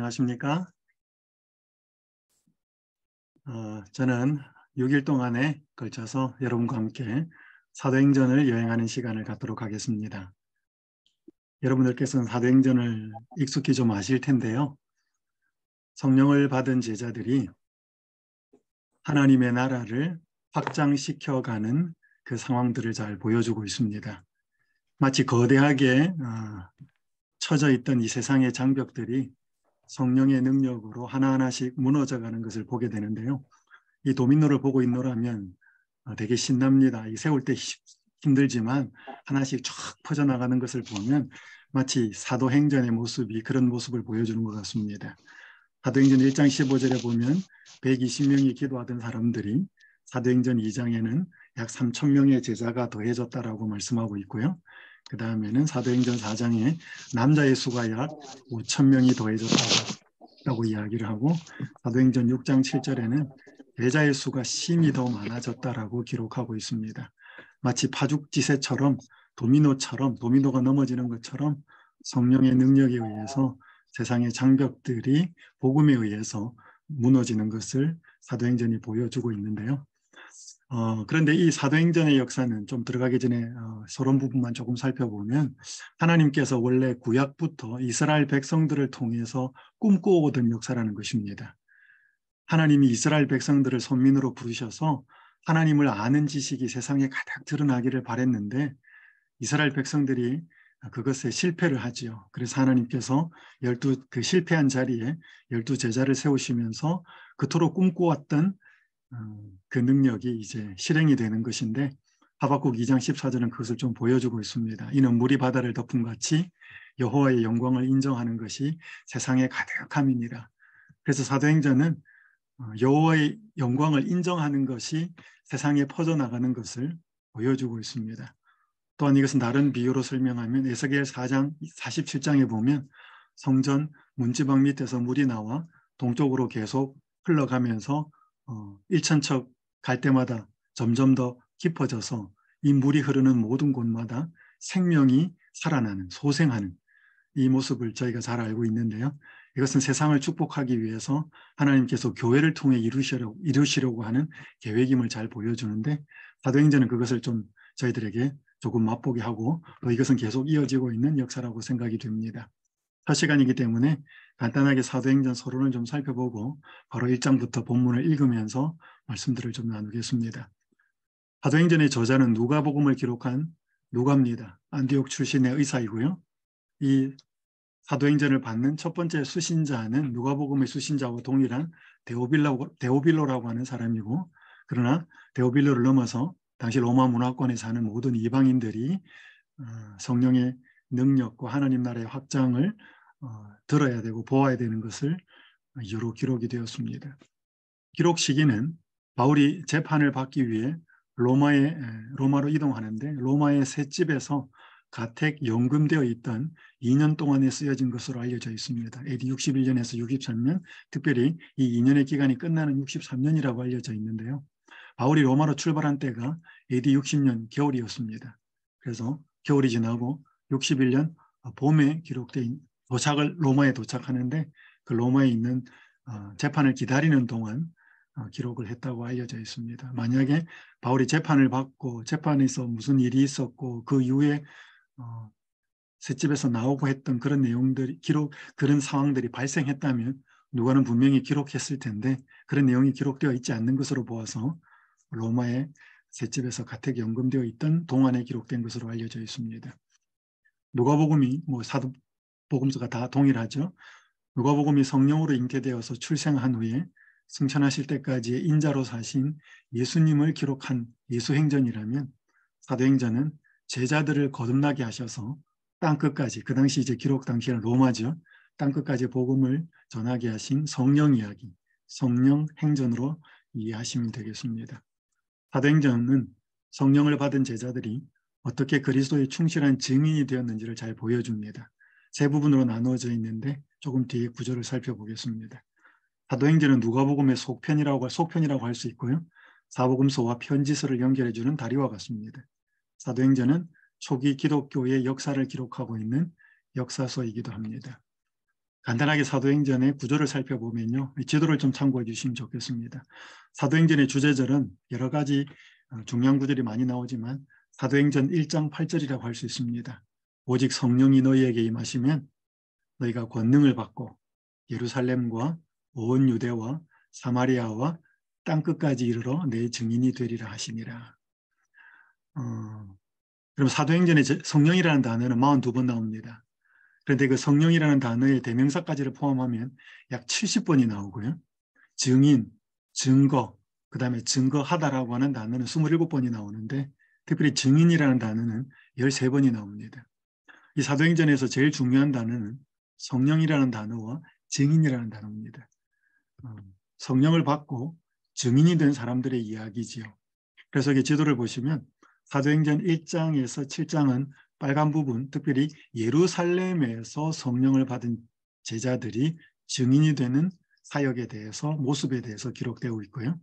안녕하십니까? 어, 저는 6일 동안에 걸쳐서 여러분과 함께 사도행전을 여행하는 시간을 갖도록 하겠습니다. 여러분들께서는 사도행전을 익숙히 좀 아실 텐데요. 성령을 받은 제자들이 하나님의 나라를 확장시켜가는 그 상황들을 잘 보여주고 있습니다. 마치 거대하게 어, 쳐져 있던 이 세상의 장벽들이 성령의 능력으로 하나하나씩 무너져가는 것을 보게 되는데요. 이 도미노를 보고 있노라면 어, 되게 신납니다. 이 세울 때 힘들지만 하나씩 쫙 퍼져나가는 것을 보면 마치 사도행전의 모습이 그런 모습을 보여주는 것 같습니다. 사도행전 1장 15절에 보면 120명이 기도하던 사람들이 사도행전 2장에는 약 3천 명의 제자가 더해졌다라고 말씀하고 있고요. 그 다음에는 사도행전 4장에 남자의 수가 약 5천 명이 더해졌다고 이야기를 하고 사도행전 6장 7절에는 여자의 수가 심히 더 많아졌다라고 기록하고 있습니다. 마치 파죽지세처럼 도미노처럼 도미노가 넘어지는 것처럼 성령의 능력에 의해서 세상의 장벽들이 복음에 의해서 무너지는 것을 사도행전이 보여주고 있는데요. 어, 그런데 이 사도행전의 역사는 좀 들어가기 전에 어, 서론 부분만 조금 살펴보면 하나님께서 원래 구약부터 이스라엘 백성들을 통해서 꿈꿔오던 역사라는 것입니다. 하나님이 이스라엘 백성들을 선민으로 부르셔서 하나님을 아는 지식이 세상에 가득 드러나기를 바랬는데 이스라엘 백성들이 그것에 실패를 하지요. 그래서 하나님께서 열두 그 실패한 자리에 열두 제자를 세우시면서 그토록 꿈꿔왔던 어, 그 능력이 이제 실행이 되는 것인데 하박국 2장 14절은 그것을 좀 보여주고 있습니다. 이는 물이 바다를 덮은 같이 여호와의 영광을 인정하는 것이 세상에 가득함이니라. 그래서 사도행전은 어, 여호와의 영광을 인정하는 것이 세상에 퍼져나가는 것을 보여주고 있습니다. 또한 이것은 다른 비유로 설명하면 에스겔 4장 47장에 보면 성전 문지방 밑에서 물이 나와 동쪽으로 계속 흘러가면서 어, 1천척 갈 때마다 점점 더 깊어져서 이 물이 흐르는 모든 곳마다 생명이 살아나는 소생하는 이 모습을 저희가 잘 알고 있는데요. 이것은 세상을 축복하기 위해서 하나님께서 교회를 통해 이루시려고, 이루시려고 하는 계획임을 잘 보여주는데 사도행전은 그것을 좀 저희들에게 조금 맛보게 하고 또 이것은 계속 이어지고 있는 역사라고 생각이 됩니다. 첫 시간이기 때문에 간단하게 사도행전 서론을 좀 살펴보고 바로 1장부터 본문을 읽으면서 말씀들을 좀 나누겠습니다. 사도행전의 저자는 누가복음을 기록한 누가입니다. 안디옥 출신의 의사이고요. 이 사도행전을 받는 첫 번째 수신자는 누가복음의 수신자와 동일한 데오빌로, 데오빌로라고 하는 사람이고 그러나 데오빌로를 넘어서 당시 로마 문화권에 사는 모든 이방인들이 어, 성령의 능력과 하나님 나라의 확장을 어, 들어야 되고 보아야 되는 것을 유로 기록이 되었습니다. 기록 시기는 바울이 재판을 받기 위해 로마에 로마로 이동하는데 로마의 새 집에서 가택 연금되어 있던 2년 동안에 쓰여진 것으로 알려져 있습니다. AD 61년에서 63년, 특별히 이 2년의 기간이 끝나는 63년이라고 알려져 있는데요. 바울이 로마로 출발한 때가 AD 60년 겨울이었습니다. 그래서 겨울이 지나고 61년 봄에 기록된 도착을 로마에 도착하는데 그 로마에 있는 어, 재판을 기다리는 동안 어, 기록을 했다고 알려져 있습니다. 만약에 바울이 재판을 받고 재판에서 무슨 일이 있었고 그 이후에 어, 새집에서 나오고 했던 그런 내용들이 기록 그런 상황들이 발생했다면 누가는 분명히 기록했을 텐데 그런 내용이 기록되어 있지 않는 것으로 보아서 로마의 새집에서 가택 연금되어 있던 동안에 기록된 것으로 알려져 있습니다. 누가복음이 뭐 사도 복음서가 다 동일하죠. 누가복음이 성령으로 잉태되어서 출생한 후에 승천하실 때까지의 인자로 사신 예수님을 기록한 예수행전이라면 사도행전은 제자들을 거듭나게 하셔서 땅끝까지 그 당시 이제 기록 당시에는 로마죠. 땅끝까지 복음을 전하게 하신 성령 이야기, 성령 행전으로 이해하시면 되겠습니다. 사도행전은 성령을 받은 제자들이 어떻게 그리스도의 충실한 증인이 되었는지를 잘 보여줍니다. 세 부분으로 나누어져 있는데 조금 뒤에 구조를 살펴보겠습니다. 사도행전은 누가복음의 속편이라고 속편이라고 할 수 있고요. 사복음서와 편지서를 연결해 주는 다리와 같습니다. 사도행전은 초기 기독교의 역사를 기록하고 있는 역사서이기도 합니다. 간단하게 사도행전의 구조를 살펴보면요. 지도를 좀 참고해 주시면 좋겠습니다. 사도행전의 주제절은 여러 가지 어, 중요한 구절이 많이 나오지만 사도행전 1장 8절이라고 할 수 있습니다. 오직 성령이 너희에게 임하시면 너희가 권능을 받고 예루살렘과 온 유대와 사마리아와 땅 끝까지 이르러 내 증인이 되리라 하시니라. 어, 그럼 사도행전에 성령이라는 단어는 42번 나옵니다. 그런데 그 성령이라는 단어의 대명사까지를 포함하면 약 70번이 나오고요. 증인, 증거, 그 다음에 증거하다라고 하는 단어는 27번이 나오는데 특별히 증인이라는 단어는 13번이 나옵니다. 이 사도행전에서 제일 중요한 단어는 성령이라는 단어와 증인이라는 단어입니다. 어, 성령을 받고 증인이 된 사람들의 이야기지요. 그래서 이 지도를 보시면 사도행전 1장에서 7장은 빨간 부분, 특별히 예루살렘에서 성령을 받은 제자들이 증인이 되는 사역에 대해서 모습에 대해서 기록되고 있고요.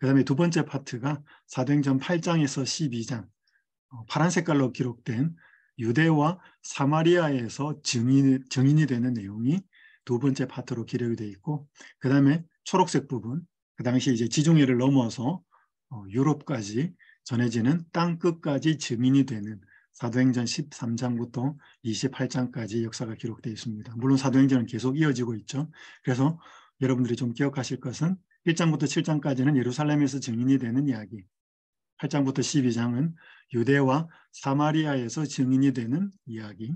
그 다음에 두 번째 파트가 사도행전 8장에서 12장 어, 파란 색깔로 기록된 유대와 사마리아에서 증인, 증인이 되는 내용이 두 번째 파트로 기록이 되어 있고 그 다음에 초록색 부분 그 당시 이제 지중해를 넘어서 어, 유럽까지 전해지는 땅 끝까지 증인이 되는 사도행전 13장부터 28장까지 역사가 기록되어 있습니다. 물론 사도행전은 계속 이어지고 있죠. 그래서 여러분들이 좀 기억하실 것은 1장부터 7장까지는 예루살렘에서 증인이 되는 이야기. 8장부터 12장은 유대와 사마리아에서 증인이 되는 이야기.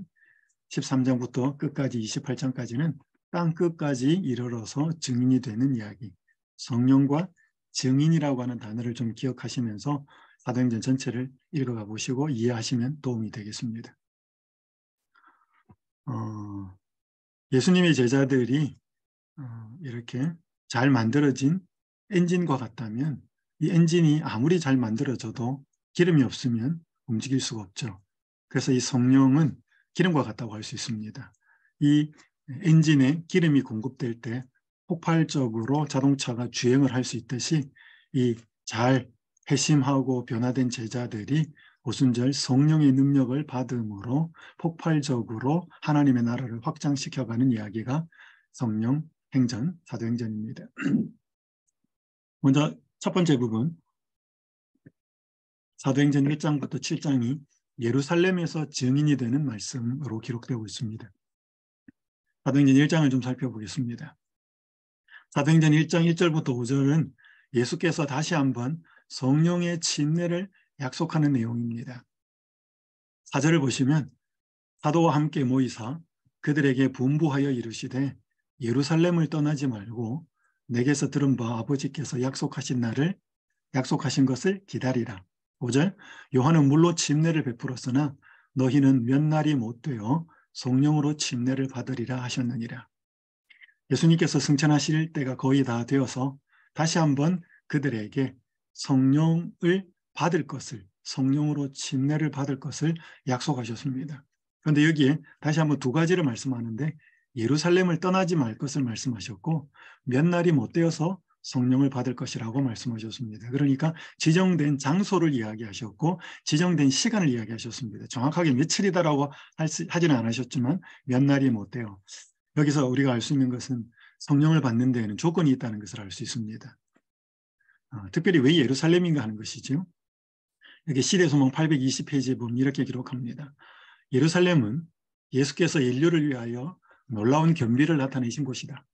13장부터 끝까지 28장까지는 땅 끝까지 이르러서 증인이 되는 이야기. 성령과 증인이라고 하는 단어를 좀 기억하시면서 사도행전 전체를 읽어가 보시고 이해하시면 도움이 되겠습니다. 어, 예수님의 제자들이 어, 이렇게 잘 만들어진 엔진과 같다면 이 엔진이 아무리 잘 만들어져도 기름이 없으면 움직일 수가 없죠. 그래서 이 성령은 기름과 같다고 할 수 있습니다. 이 엔진에 기름이 공급될 때 폭발적으로 자동차가 주행을 할 수 있듯이 이 잘 회심하고 변화된 제자들이 오순절 성령의 능력을 받음으로 폭발적으로 하나님의 나라를 확장시켜가는 이야기가 성령 행전, 사도행전입니다. 먼저 첫 번째 부분 사도행전 1장부터 7장이 예루살렘에서 증인이 되는 말씀으로 기록되고 있습니다. 사도행전 1장을 좀 살펴보겠습니다. 사도행전 1장 1절부터 5절은 예수께서 다시 한번 성령의 침례를 약속하는 내용입니다. 4절을 보시면 사도와 함께 모이사 그들에게 분부하여 이르시되 예루살렘을 떠나지 말고 내게서 들은 바 아버지께서 약속하신 날을 약속하신 것을 기다리라. 5절 요한은 물로 침례를 베풀었으나 너희는 몇 날이 못 되어 성령으로 침례를 받으리라 하셨느니라. 예수님께서 승천하실 때가 거의 다 되어서 다시 한번 그들에게 성령을 받을 것을 성령으로 침례를 받을 것을 약속하셨습니다. 그런데 여기에 다시 한번 두 가지를 말씀하는데 예루살렘을 떠나지 말 것을 말씀하셨고 몇 날이 못 되어서 성령을 받을 것이라고 말씀하셨습니다. 그러니까 지정된 장소를 이야기하셨고 지정된 시간을 이야기하셨습니다. 정확하게 며칠이다라고 하지는 않으셨지만 몇 날이 못 돼요. 여기서 우리가 알 수 있는 것은 성령을 받는 데에는 조건이 있다는 것을 알 수 있습니다. 어, 특별히 왜 예루살렘인가 하는 것이죠. 여기 시대소망 820페이지에 보면 이렇게 기록합니다. 예루살렘은 예수께서 인류를 위하여 놀라운 겸비를 나타내신 곳이다.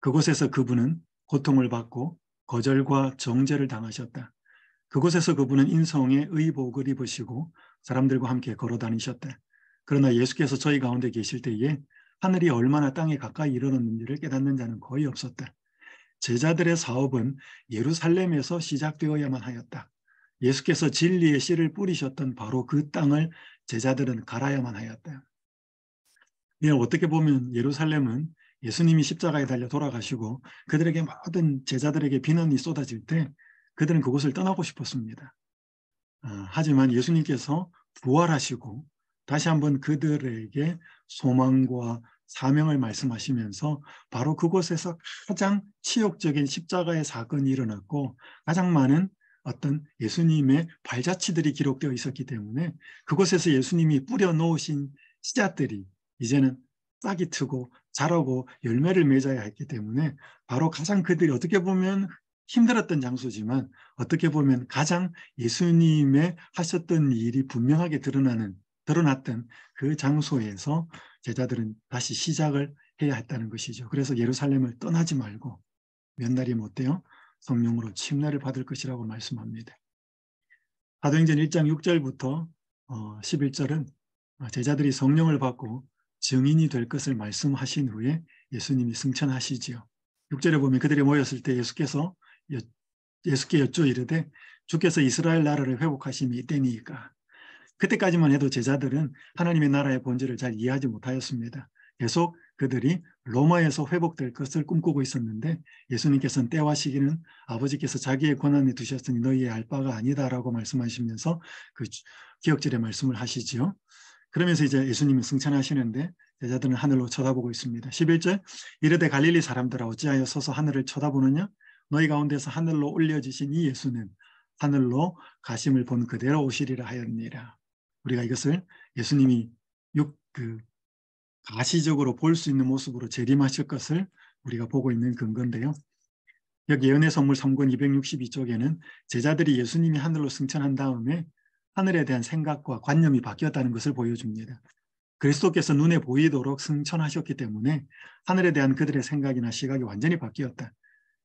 그곳에서 그분은 고통을 받고 거절과 정죄를 당하셨다. 그곳에서 그분은 인성의 의복을 입으시고 사람들과 함께 걸어 다니셨다. 그러나 예수께서 저희 가운데 계실 때에 하늘이 얼마나 땅에 가까이 이르렀는지를 깨닫는 자는 거의 없었다. 제자들의 사업은 예루살렘에서 시작되어야만 하였다. 예수께서 진리의 씨를 뿌리셨던 바로 그 땅을 제자들은 갈아야만 하였다. 예, 어떻게 보면 예루살렘은 예수님이 십자가에 달려 돌아가시고 그들에게 모든 제자들에게 비난이 쏟아질 때 그들은 그곳을 떠나고 싶었습니다. 아, 하지만 예수님께서 부활하시고 다시 한번 그들에게 소망과 사명을 말씀하시면서 바로 그곳에서 가장 치욕적인 십자가의 사건이 일어났고 가장 많은 어떤 예수님의 발자취들이 기록되어 있었기 때문에 그곳에서 예수님이 뿌려 놓으신 씨앗들이 이제는 싹이 트고 자라고 열매를 맺어야 했기 때문에 바로 가장 그들이 어떻게 보면 힘들었던 장소지만 어떻게 보면 가장 예수님의 하셨던 일이 분명하게 드러나는 드러났던 그 장소에서 제자들은 다시 시작을 해야 했다는 것이죠. 그래서 예루살렘을 떠나지 말고 몇 날이 못 돼요. 성령으로 침례를 받을 것이라고 말씀합니다. 사도행전 1장 6절부터 11절은 어, 제자들이 성령을 받고 증인이 될 것을 말씀하신 후에 예수님이 승천하시지요. 6절에 보면 그들이 모였을 때 예수께서 예수께 여쭈 이르되 주께서 이스라엘 나라를 회복하심이 이때니까 그때까지만 해도 제자들은 하나님의 나라의 본질을 잘 이해하지 못하였습니다. 계속 그들이 로마에서 회복될 것을 꿈꾸고 있었는데 예수님께서는 때와 시기는 아버지께서 자기의 권한에 두셨으니 너희의 알 바가 아니다라고 말씀하시면서 그 기억절의 말씀을 하시지요. 그러면서 이제 예수님이 승천하시는데 제자들은 하늘로 쳐다보고 있습니다. 11절 이르되 갈릴리 사람들아 어찌하여 서서 하늘을 쳐다보느냐 너희 가운데서 하늘로 올려지신 이 예수는 하늘로 가심을 본 그대로 오시리라 하였니라. 우리가 이것을 예수님이 육, 그 가시적으로 볼 수 있는 모습으로 재림하실 것을 우리가 보고 있는 근거인데요. 여기 예언의 선물 3권 262쪽에는 제자들이 예수님이 하늘로 승천한 다음에 하늘에 대한 생각과 관념이 바뀌었다는 것을 보여줍니다. 그리스도께서 눈에 보이도록 승천하셨기 때문에 하늘에 대한 그들의 생각이나 시각이 완전히 바뀌었다.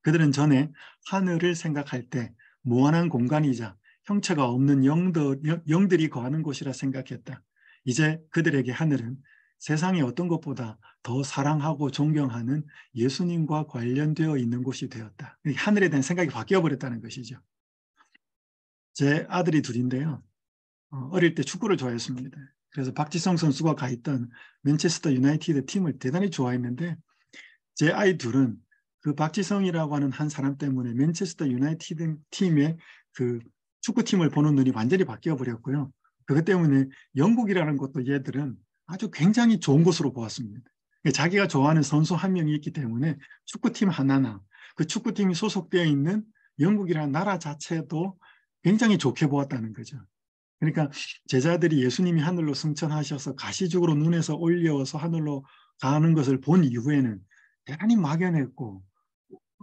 그들은 전에 하늘을 생각할 때 무한한 공간이자 형체가 없는 영들, 영들이 거하는 곳이라 생각했다. 이제 그들에게 하늘은 세상의 어떤 것보다 더 사랑하고 존경하는 예수님과 관련되어 있는 곳이 되었다. 하늘에 대한 생각이 바뀌어 버렸다는 것이죠. 제 아들이 둘인데요. 어, 어릴 때 축구를 좋아했습니다. 그래서 박지성 선수가 가 있던 맨체스터 유나이티드 팀을 대단히 좋아했는데 제 아이 둘은 그 박지성이라고 하는 한 사람 때문에 맨체스터 유나이티드 팀의 그 축구팀을 보는 눈이 완전히 바뀌어 버렸고요. 그것 때문에 영국이라는 것도 얘들은 아주 굉장히 좋은 곳으로 보았습니다. 자기가 좋아하는 선수 한 명이 있기 때문에 축구팀 하나나 그 축구팀이 소속되어 있는 영국이라는 나라 자체도 굉장히 좋게 보았다는 거죠. 그러니까 제자들이 예수님이 하늘로 승천하셔서 가시적으로 눈에서 올려서 하늘로 가는 것을 본 이후에는 대단히 막연했고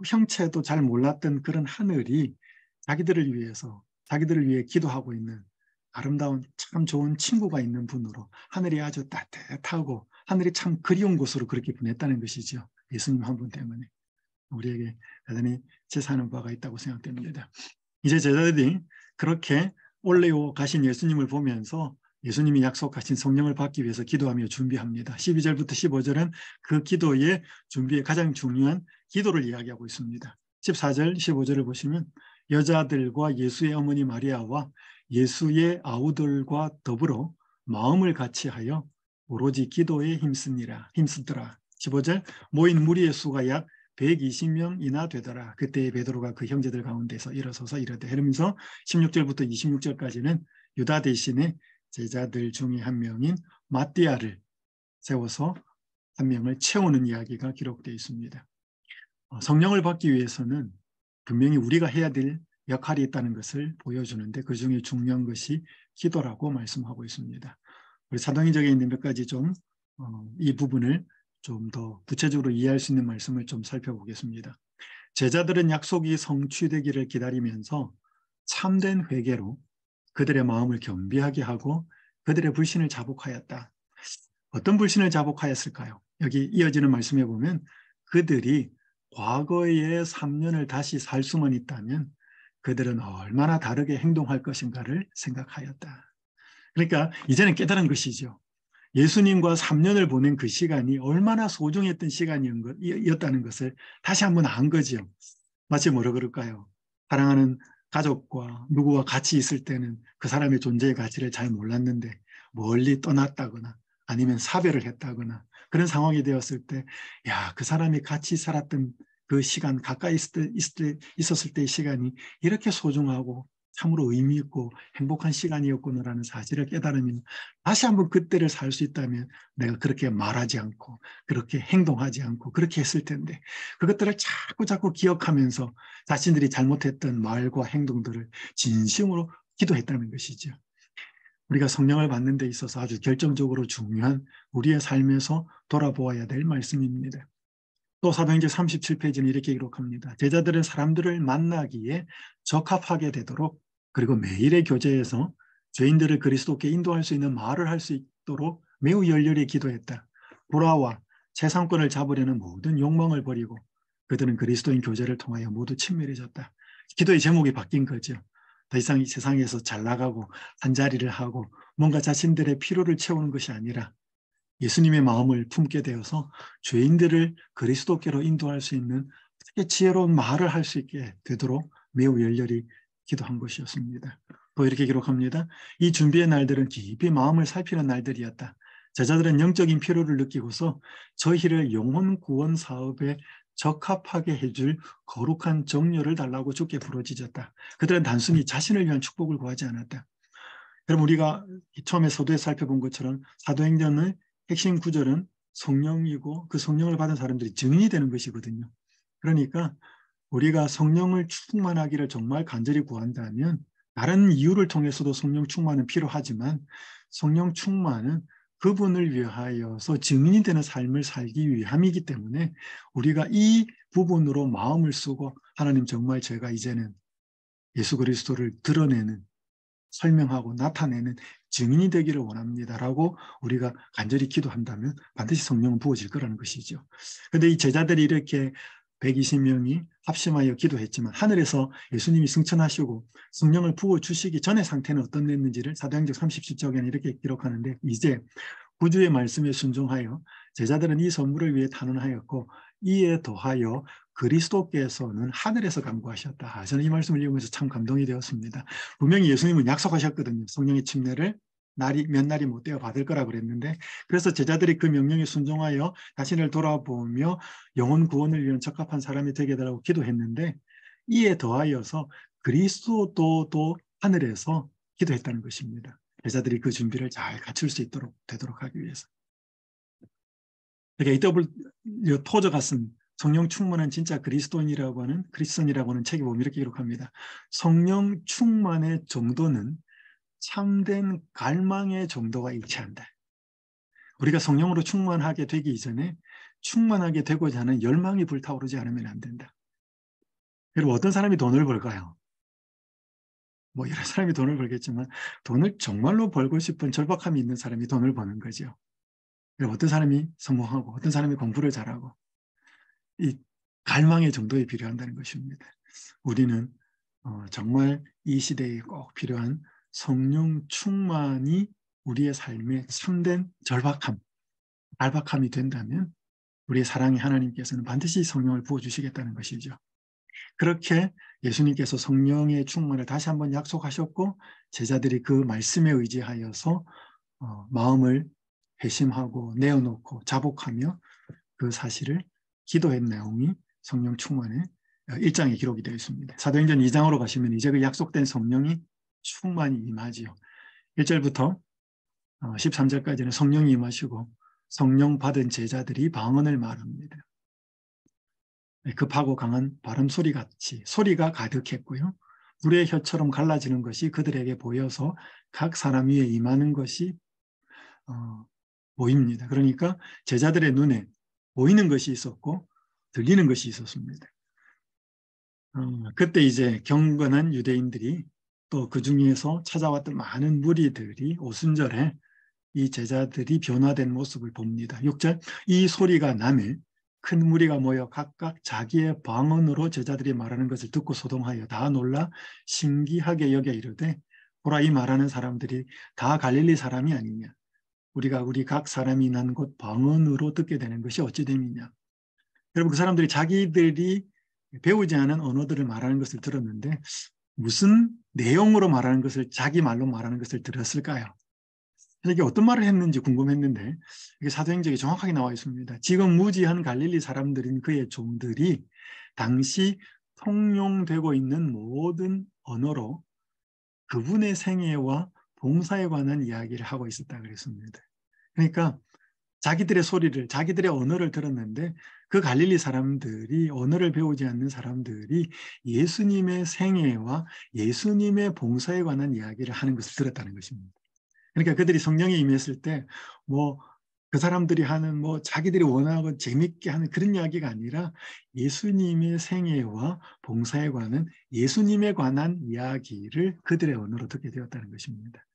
형체도 잘 몰랐던 그런 하늘이 자기들을 위해서 자기들을 위해 기도하고 있는 아름다운 참 좋은 친구가 있는 분으로 하늘이 아주 따뜻하고 하늘이 참 그리운 곳으로 그렇게 보냈다는 것이죠. 예수님 한 분 때문에 우리에게 대단히 제사하는 바가 있다고 생각됩니다. 이제 제자들이 그렇게 올레오 가신 예수님을 보면서 예수님이 약속하신 성령을 받기 위해서 기도하며 준비합니다. 12절부터 15절은 그 기도의 준비의 가장 중요한 기도를 이야기하고 있습니다. 14절, 15절을 보시면 여자들과 예수의 어머니 마리아와 예수의 아우들과 더불어 마음을 같이하여 오로지 기도에 힘쓰니라 힘쓰더라. 15절 모인 무리의 수가 약 120명이나 되더라. 그때 베드로가 그 형제들 가운데서 일어서서 이르되 이러면서 16절부터 26절까지는 유다 대신에 제자들 중에 한 명인 마띠아를 세워서 한 명을 채우는 이야기가 기록되어 있습니다. 어, 성령을 받기 위해서는 분명히 우리가 해야 될 역할이 있다는 것을 보여주는데 그 중에 중요한 것이 기도라고 말씀하고 있습니다. 우리 사도행적에 있는 몇 가지 좀이 어, 부분을 좀 더 구체적으로 이해할 수 있는 말씀을 좀 살펴보겠습니다. 제자들은 약속이 성취되기를 기다리면서 참된 회개로 그들의 마음을 겸비하게 하고 그들의 불신을 자복하였다. 어떤 불신을 자복하였을까요? 여기 이어지는 말씀에 보면 그들이 과거의 3년을 다시 살 수만 있다면 그들은 얼마나 다르게 행동할 것인가를 생각하였다. 그러니까 이제는 깨달은 것이죠. 예수님과 3년을 보낸 그 시간이 얼마나 소중했던 시간이었다는 것을 다시 한번 안 거죠. 마치 뭐라 그럴까요? 사랑하는 가족과 누구와 같이 있을 때는 그 사람의 존재의 가치를 잘 몰랐는데 멀리 떠났다거나 아니면 사별을 했다거나 그런 상황이 되었을 때, 야, 그 사람이 같이 살았던 그 시간 가까이 있었을 때의 시간이 이렇게 소중하고 참으로 의미 있고 행복한 시간이었구나라는 사실을 깨달으면 다시 한번 그때를 살 수 있다면 내가 그렇게 말하지 않고 그렇게 행동하지 않고 그렇게 했을 텐데 그것들을 자꾸 자꾸 기억하면서 자신들이 잘못했던 말과 행동들을 진심으로 기도했다는 것이죠. 우리가 성령을 받는 데 있어서 아주 결정적으로 중요한 우리의 삶에서 돌아보아야 될 말씀입니다. 또 사도행전 37페이지는 이렇게 기록합니다. 제자들은 사람들을 만나기에 적합하게 되도록 그리고 매일의 교제에서 죄인들을 그리스도께 인도할 수 있는 말을 할 수 있도록 매우 열렬히 기도했다. 불화와 재산권을 잡으려는 모든 욕망을 버리고 그들은 그리스도인 교제를 통하여 모두 친밀해졌다. 기도의 제목이 바뀐 거죠. 더 이상 이 세상에서 잘 나가고 한 자리를 하고 뭔가 자신들의 필요를 채우는 것이 아니라 예수님의 마음을 품게 되어서 죄인들을 그리스도께로 인도할 수 있는 특히 지혜로운 말을 할 수 있게 되도록 매우 열렬히 기도한 것이었습니다. 또 이렇게 기록합니다. 이 준비의 날들은 깊이 마음을 살피는 날들이었다. 제자들은 영적인 필요를 느끼고서 저희를 영혼 구원 사업에 적합하게 해줄 거룩한 정료를 달라고 주께 부르짖었다. 그들은 단순히 자신을 위한 축복을 구하지 않았다. 그럼 우리가 처음에 서두에 살펴본 것처럼 사도행전의 핵심 구절은 성령이고 그 성령을 받은 사람들이 증인이 되는 것이거든요. 그러니까 우리가 성령을 충만하기를 정말 간절히 구한다면 다른 이유를 통해서도 성령 충만은 필요하지만 성령 충만은 그분을 위하여서 증인이 되는 삶을 살기 위함이기 때문에 우리가 이 부분으로 마음을 쓰고 하나님 정말 제가 이제는 예수 그리스도를 드러내는 설명하고 나타내는 증인이 되기를 원합니다라고 우리가 간절히 기도한다면 반드시 성령은 부어질 거라는 것이죠. 그런데 이 제자들이 이렇게 120명이 합심하여 기도했지만 하늘에서 예수님이 승천하시고 성령을 부어 주시기 전의 상태는 어떻는지를 사도행전 37쪽에는 이렇게 기록하는데 이제 구주의 말씀에 순종하여 제자들은 이 선물을 위해 탄원하였고 이에 더하여 그리스도께서는 하늘에서 간구하셨다. 저는 이 말씀을 읽으면서 참 감동이 되었습니다. 분명히 예수님은 약속하셨거든요. 성령의 침례를 날이 몇 날이 못 되어 받을 거라 그랬는데 그래서 제자들이 그 명령에 순종하여 자신을 돌아보며 영혼 구원을 위한 적합한 사람이 되게 되라고 기도했는데 이에 더하여서 그리스도도 하늘에서 기도했다는 것입니다. 제자들이 그 준비를 잘 갖출 수 있도록 되도록 하기 위해서. 그러니까 A.W. 토저가 쓴 성령 충만한 진짜 그리스도인이라고 하는 크리스천이라고 하는 책에 보면 이렇게 기록합니다. 성령 충만의 정도는 참된 갈망의 정도가 일치한다. 우리가 성령으로 충만하게 되기 이전에 충만하게 되고자 하는 열망이 불타오르지 않으면 안 된다. 여러분 어떤 사람이 돈을 벌까요? 뭐 여러 사람이 돈을 벌겠지만 돈을 정말로 벌고 싶은 절박함이 있는 사람이 돈을 버는 거죠. 어떤 사람이 성공하고 어떤 사람이 공부를 잘하고 이 갈망의 정도에 필요한다는 것입니다. 우리는 어, 정말 이 시대에 꼭 필요한 성령 충만이 우리의 삶에 참된 절박함, 알박함이 된다면 우리의 사랑의 하나님께서는 반드시 성령을 부어주시겠다는 것이죠. 그렇게 예수님께서 성령의 충만을 다시 한번 약속하셨고 제자들이 그 말씀에 의지하여서 어, 마음을 회심하고 내어놓고 자복하며 그 사실을 기도한 내용이 성령 충만의 1장에 기록이 되어 있습니다. 사도행전 2장으로 가시면 이제 그 약속된 성령이 충만히 임하지요. 1절부터 13절까지는 어, 성령이 임하시고 성령 받은 제자들이 방언을 말합니다. 네, 급하고 강한 바람 소리 같이 소리가 가득했고요. 불의 혀처럼 갈라지는 것이 그들에게 보여서 각 사람 위에 임하는 것이 어, 보입니다. 그러니까 제자들의 눈에 보이는 것이 있었고 들리는 것이 있었습니다. 어, 그때 이제 경건한 유대인들이 또 그 중에서 찾아왔던 많은 무리들이 오순절에 이 제자들이 변화된 모습을 봅니다. 6절 이 소리가 남에 큰 무리가 모여 각각 자기의 방언으로 제자들이 말하는 것을 듣고 소동하여 다 놀라 신기하게 여겨 이르되 보라 이 말하는 사람들이 다 갈릴리 사람이 아니냐 우리가 우리 각 사람이 난 곳 방언으로 듣게 되는 것이 어찌 됨이냐. 여러분 그 사람들이 자기들이 배우지 않은 언어들을 말하는 것을 들었는데 무슨 내용으로 말하는 것을 자기 말로 말하는 것을 들었을까요? 이게 어떤 말을 했는지 궁금했는데 이게 사도행전에 정확하게 나와 있습니다. 지금 무지한 갈릴리 사람들인 그의 종들이 당시 통용되고 있는 모든 언어로 그분의 생애와 봉사에 관한 이야기를 하고 있었다 그랬습니다. 그러니까 자기들의 소리를 자기들의 언어를 들었는데 그 갈릴리 사람들이 언어를 배우지 않는 사람들이 예수님의 생애와 예수님의 봉사에 관한 이야기를 하는 것을 들었다는 것입니다. 그러니까 그들이 성령에 임했을 때 뭐 그 사람들이 하는 뭐 자기들이 원하고 재밌게 하는 그런 이야기가 아니라 예수님의 생애와 봉사에 관한 예수님에 관한 이야기를 그들의 언어로 듣게 되었다는 것입니다.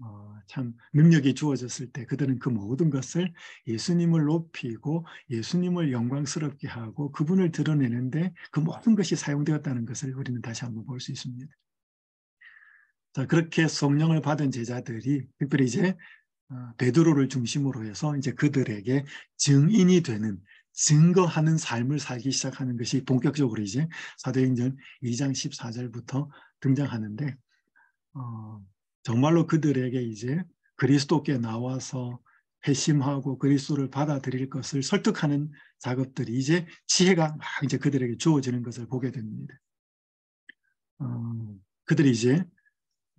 어, 참 능력이 주어졌을 때 그들은 그 모든 것을 예수님을 높이고 예수님을 영광스럽게 하고 그분을 드러내는데 그 모든 것이 사용되었다는 것을 우리는 다시 한번 볼 수 있습니다. 자 그렇게 성령을 받은 제자들이 특별히 이제 어, 베드로를 중심으로 해서 이제 그들에게 증인이 되는 증거하는 삶을 살기 시작하는 것이 본격적으로 이제 사도행전 2장 14절부터 등장하는데 어, 정말로 그들에게 이제 그리스도께 나와서 회심하고 그리스도를 받아들일 것을 설득하는 작업들이 이제 지혜가 막 이제 그들에게 주어지는 것을 보게 됩니다. 어, 그들이 이제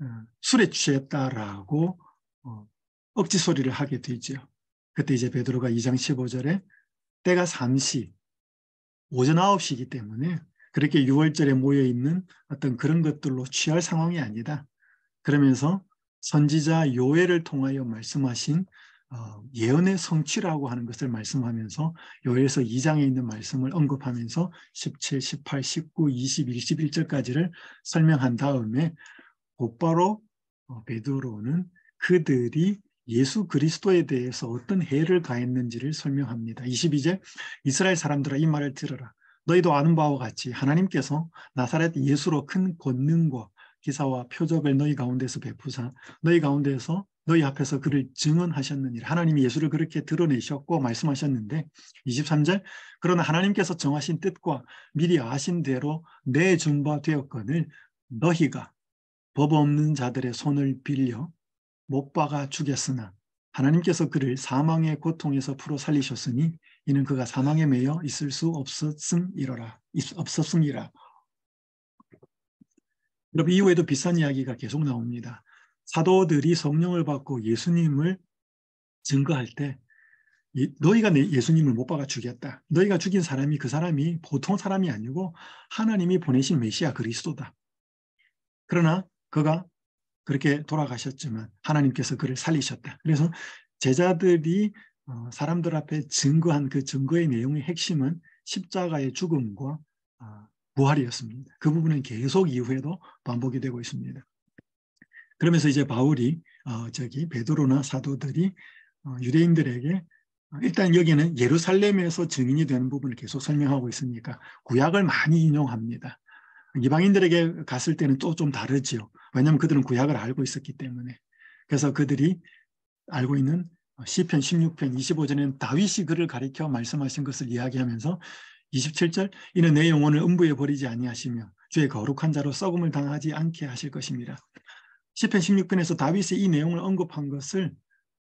어, 술에 취했다라고 어, 억지 소리를 하게 되죠. 그때 이제 베드로가 2장 15절에 때가 3시 오전 9시이기 때문에 그렇게 6월절에 모여 있는 어떤 그런 것들로 취할 상황이 아니다. 그러면서 선지자 요엘을 통하여 말씀하신 어, 예언의 성취라고 하는 것을 말씀하면서 요엘서 2장에 있는 말씀을 언급하면서 17, 18, 19, 20, 21절까지를 설명한 다음에 곧바로 어, 베드로는 그들이 예수 그리스도에 대해서 어떤 해를 가했는지를 설명합니다. 22절 이스라엘 사람들아 이 말을 들어라. 너희도 아는 바와 같이 하나님께서 나사렛 예수로 큰 권능과 기사와 표적을 너희 가운데서 베푸사 너희 가운데서 너희 앞에서 그를 증언하셨느니라. 하나님이 예수를 그렇게 드러내셨고 말씀하셨는데 23절 그러나 하나님께서 정하신 뜻과 미리 아신 대로 내준 바 되었거늘 너희가 법 없는 자들의 손을 빌려 못 박아 죽였으나 하나님께서 그를 사망의 고통에서 풀어 살리셨으니 이는 그가 사망에 매여 있을 수 없었음이라 없었음이라 여러분 이후에도 비싼 이야기가 계속 나옵니다. 사도들이 성령을 받고 예수님을 증거할 때 너희가 예수님을 못 박아 죽였다. 너희가 죽인 사람이 그 사람이 보통 사람이 아니고 하나님이 보내신 메시아 그리스도다. 그러나 그가 그렇게 돌아가셨지만 하나님께서 그를 살리셨다. 그래서 제자들이 어, 사람들 앞에 증거한 그 증거의 내용의 핵심은 십자가의 죽음과 아, 부활이었습니다. 그 부분은 계속 이후에도 반복이 되고 있습니다. 그러면서 이제 바울이 어, 저기 베드로나 사도들이 어, 유대인들에게 어, 일단 여기는 예루살렘에서 증인이 되는 부분을 계속 설명하고 있으니까 구약을 많이 인용합니다. 이방인들에게 갔을 때는 또 좀 다르지요. 왜냐하면 그들은 구약을 알고 있었기 때문에. 그래서 그들이 알고 있는 시편 16편 25절에는 다윗이 그를 가리켜 말씀하신 것을 이야기하면서 27절 이는 내 영혼을 음부에 버리지 아니하시며 주의 거룩한 자로 썩음을 당하지 않게 하실 것입니다. 시편 16편에서 다윗이 이 내용을 언급한 것을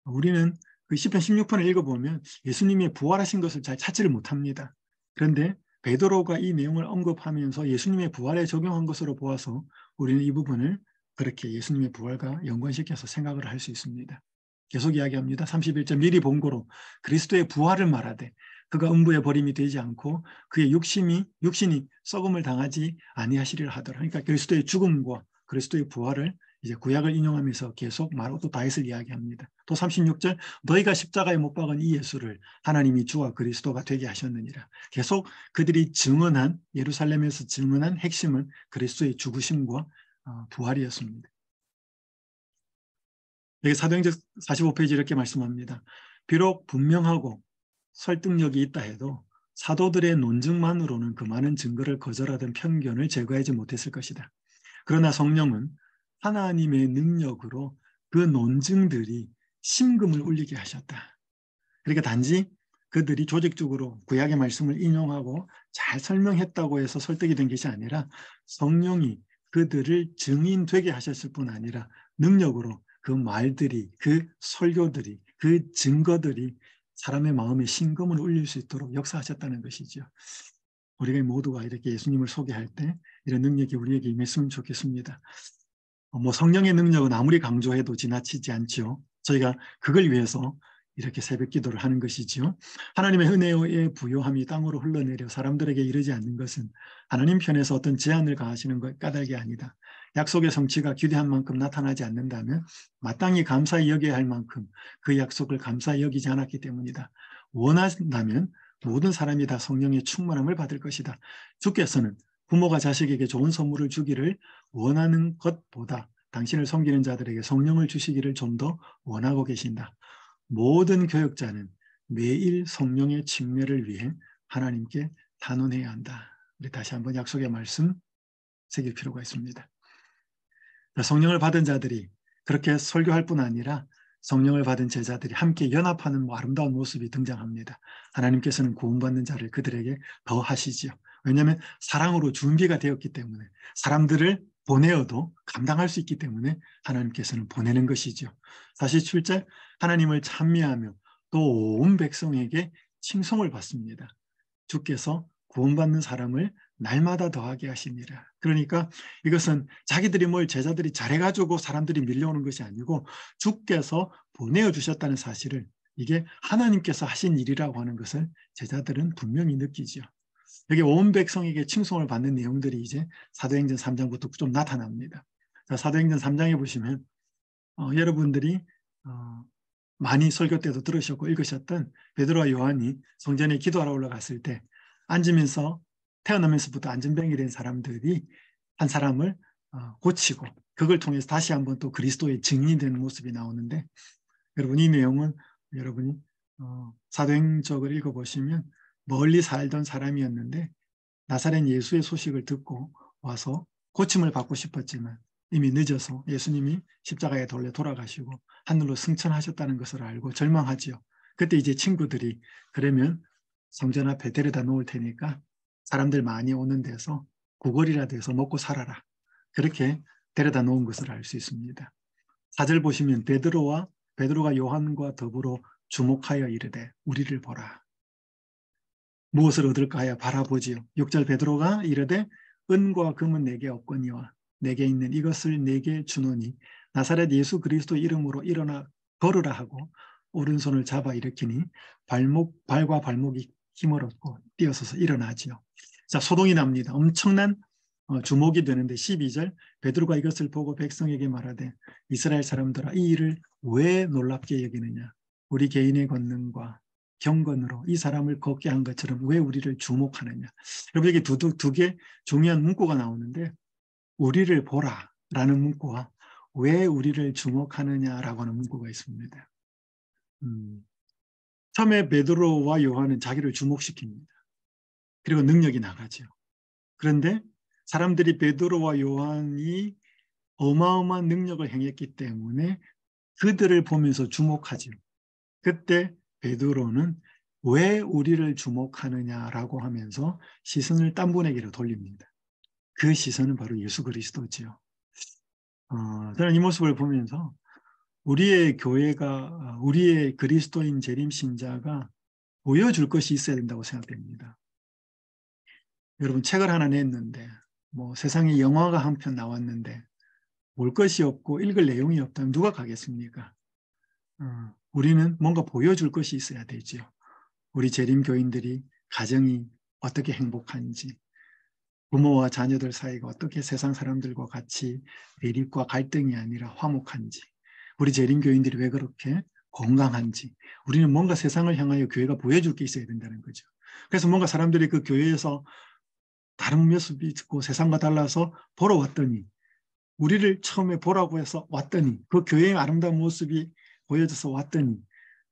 우리는 그 시편 16편을 읽어보면 예수님이 부활하신 것을 잘 찾지를 못합니다. 그런데 베드로가 이 내용을 언급하면서 예수님의 부활에 적용한 것으로 보아서 우리는 이 부분을 그렇게 예수님의 부활과 연관시켜서 생각을 할 수 있습니다. 계속 이야기합니다. 31절 미리 본고로 그리스도의 부활을 말하되 그가 음부에 버림이 되지 않고 그의 육신이 육신이 썩음을 당하지 아니하시리라 하더라. 그러니까 그리스도의 죽음과 그리스도의 부활을 이제 구약을 인용하면서 계속 또 다윗을 이야기합니다. 또 36절 너희가 십자가에 못 박은 이 예수를 하나님이 주와 그리스도가 되게 하셨느니라. 계속 그들이 증언한 예루살렘에서 증언한 핵심은 그리스도의 죽으심과 어, 부활이었습니다. 여기 사도행전 45페이지 이렇게 말씀합니다. 비록 분명하고 설득력이 있다 해도 사도들의 논증만으로는 그 많은 증거를 거절하던 편견을 제거하지 못했을 것이다. 그러나 성령은 하나님의 능력으로 그 논증들이 심금을 울리게 하셨다. 그러니까 단지 그들이 조직적으로 구약의 말씀을 인용하고 잘 설명했다고 해서 설득이 된 것이 아니라 성령이 그들을 증인되게 하셨을 뿐 아니라 능력으로 그 말들이 그 설교들이 그 증거들이 사람의 마음에 신금을 울릴 수 있도록 역사하셨다는 것이죠. 우리가 모두가 이렇게 예수님을 소개할 때 이런 능력이 우리에게 임했으면 좋겠습니다. 뭐 성령의 능력은 아무리 강조해도 지나치지 않죠. 저희가 그걸 위해서 이렇게 새벽 기도를 하는 것이지요. 하나님의 은혜의 부요함이 땅으로 흘러내려 사람들에게 이르지 않는 것은 하나님 편에서 어떤 제한을 가하시는 것 까닭이 아니다. 약속의 성취가 기대한 만큼 나타나지 않는다면 마땅히 감사히 여겨야 할 만큼 그 약속을 감사히 여기지 않았기 때문이다. 원한다면 모든 사람이 다 성령의 충만함을 받을 것이다. 주께서는 부모가 자식에게 좋은 선물을 주기를 원하는 것보다 당신을 섬기는 자들에게 성령을 주시기를 좀 더 원하고 계신다. 모든 교역자는 매일 성령의 칭례를 위해 하나님께 단원해야 한다. 우리 다시 한번 약속의 말씀 새길 필요가 있습니다. 성령을 받은 자들이 그렇게 설교할 뿐 아니라 성령을 받은 제자들이 함께 연합하는 뭐 아름다운 모습이 등장합니다. 하나님께서는 구원받는 자를 그들에게 더 하시지요. 왜냐하면 사랑으로 준비가 되었기 때문에 사람들을 보내어도 감당할 수 있기 때문에 하나님께서는 보내는 것이죠. 사실 출제 하나님을 찬미하며 또 온 백성에게 칭송을 받습니다. 주께서 구원받는 사람을 날마다 더하게 하시니라. 그러니까 이것은 자기들이 뭘 제자들이 잘해가지고 사람들이 밀려오는 것이 아니고 주께서 보내어 주셨다는 사실을 이게 하나님께서 하신 일이라고 하는 것을 제자들은 분명히 느끼죠. 여기 온 백성에게 칭송을 받는 내용들이 이제 사도행전 3장부터 좀 나타납니다. 자, 사도행전 3장에 보시면 어, 여러분들이 어, 많이 설교 때도 들으셨고 읽으셨던 베드로와 요한이 성전에 기도하러 올라갔을 때 앉으면서 태어나면서부터 안전병이 된 사람들이 한 사람을 어, 고치고 그걸 통해서 다시 한번 또 그리스도의 증인이 되는 모습이 나오는데 여러분 이 내용은 여러분이 어, 사도행적을 읽어보시면 멀리 살던 사람이었는데 나사렛 예수의 소식을 듣고 와서 고침을 받고 싶었지만 이미 늦어서 예수님이 십자가에 돌려 돌아가시고 하늘로 승천하셨다는 것을 알고 절망하지요. 그때 이제 친구들이 그러면 성전 앞에 데려다 놓을 테니까 사람들 많이 오는 데서 구걸이라도 해서 먹고 살아라. 그렇게 데려다 놓은 것을 알 수 있습니다. 사절 보시면 베드로와 베드로가 요한과 더불어 주목하여 이르되 우리를 보라. 무엇을 얻을까 하여 바라보지요. 6절 베드로가 이르되 은과 금은 내게 없거니와 내게 있는 이것을 내게 주노니 나사렛 예수 그리스도 이름으로 일어나 걸으라 하고 오른손을 잡아 일으키니 발목 발과 발목이 힘을 얻고 뛰어서서 일어나지요. 자 소동이 납니다. 엄청난 어, 주목이 되는데 12절 베드로가 이것을 보고 백성에게 말하되 이스라엘 사람들아 이 일을 왜 놀랍게 여기느냐 우리 개인의 권능과 경건으로 이 사람을 걷게 한 것처럼 왜 우리를 주목하느냐. 여러분 에게 두개 중요한 문구가 나오는데 우리를 보라라는 문구와 왜 우리를 주목하느냐라고 하는 문구가 있습니다. 음, 처음에 베드로와 요한은 자기를 주목시킵니다. 그리고 능력이 나가죠. 그런데 사람들이 베드로와 요한이 어마어마한 능력을 행했기 때문에 그들을 보면서 주목하죠. 그때 베드로는 왜 우리를 주목하느냐라고 하면서 시선을 딴 분에게로 돌립니다. 그 시선은 바로 예수 그리스도지요. 어, 저는 이 모습을 보면서 우리의 교회가 우리의 그리스도인 재림 신자가 보여줄 것이 있어야 된다고 생각됩니다. 여러분 책을 하나 냈는데 뭐 세상에 영화가 한 편 나왔는데 볼 것이 없고 읽을 내용이 없다면 누가 가겠습니까? 어, 우리는 뭔가 보여줄 것이 있어야 되죠. 우리 재림 교인들이 가정이 어떻게 행복한지, 부모와 자녀들 사이가 어떻게 세상 사람들과 같이 대립과 갈등이 아니라 화목한지, 우리 재림 교인들이 왜 그렇게 건강한지, 우리는 뭔가 세상을 향하여 교회가 보여줄 게 있어야 된다는 거죠. 그래서 뭔가 사람들이 그 교회에서 다른 모습이 있고 세상과 달라서 보러 왔더니 우리를 처음에 보라고 해서 왔더니 그 교회의 아름다운 모습이 보여져서 왔더니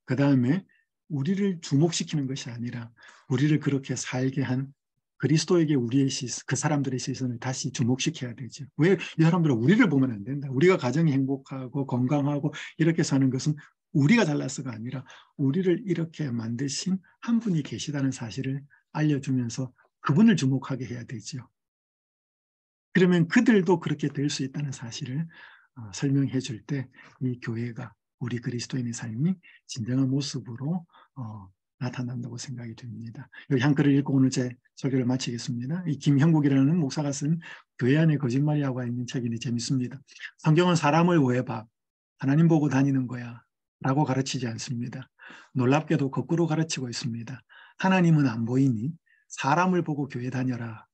그 다음에 우리를 주목시키는 것이 아니라 우리를 그렇게 살게 한 그리스도에게 우리의 시선, 그 사람들의 시선을 다시 주목시켜야 되죠. 왜 이 사람들은 우리를 보면 안 된다. 우리가 가정이 행복하고 건강하고 이렇게 사는 것은 우리가 잘나서가 아니라 우리를 이렇게 만드신 한 분이 계시다는 사실을 알려주면서 그분을 주목하게 해야 되죠. 그러면 그들도 그렇게 될 수 있다는 사실을 어, 설명해 줄 때 이 교회가 우리 그리스도인의 삶이 진정한 모습으로 어, 나타난다고 생각이 됩니다. 여기 한 글을 읽고 오늘 제 설교를 마치겠습니다. 이 김형국이라는 목사가 쓴 교회 안에 거짓말이라고 있는 책인데 재밌습니다. 성경은 사람을 왜 봐? 하나님 보고 다니는 거야. 라고 가르치지 않습니다. 놀랍게도 거꾸로 가르치고 있습니다. 하나님은 안 보이니 사람을 보고 교회 다녀라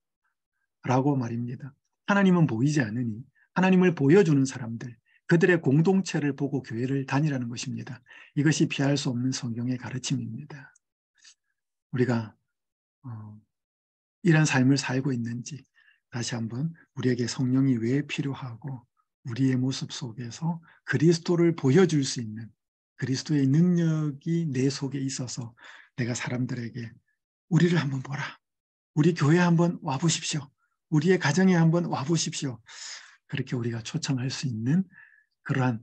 라고 말입니다. 하나님은 보이지 않으니 하나님을 보여주는 사람들, 그들의 공동체를 보고 교회를 다니라는 것입니다. 이것이 피할 수 없는 성경의 가르침입니다. 우리가 어, 이런 삶을 살고 있는지 다시 한번 우리에게 성령이 왜 필요하고 우리의 모습 속에서 그리스도를 보여줄 수 있는 그리스도의 능력이 내 속에 있어서 내가 사람들에게 우리를 한번 보라. 우리 교회 한번 와보십시오. 우리의 가정에 한번 와보십시오. 그렇게 우리가 초청할 수 있는 그러한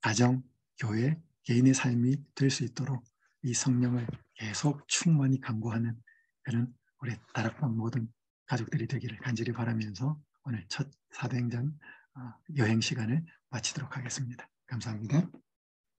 가정, 교회, 개인의 삶이 될 수 있도록 이 성령을 계속 충만히 강구하는 그런 우리 다락방 모든 가족들이 되기를 간절히 바라면서 오늘 첫 사도행전 어, 여행 시간을 마치도록 하겠습니다. 감사합니다.